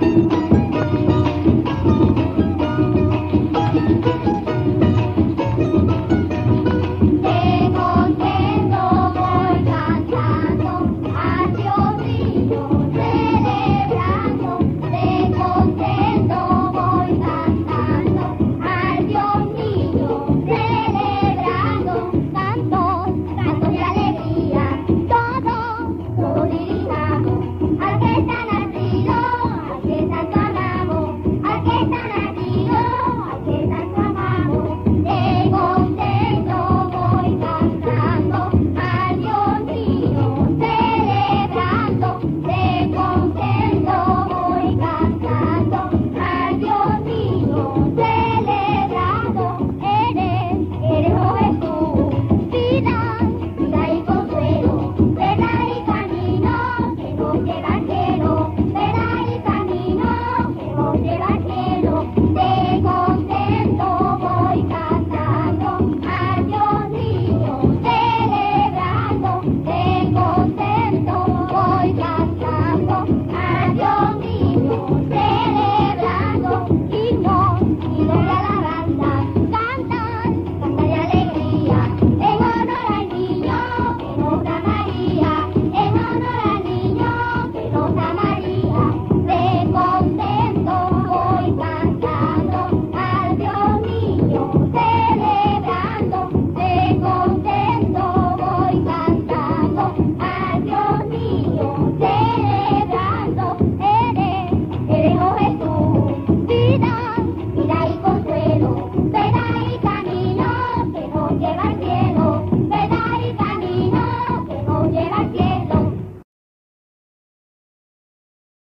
María, en Bye.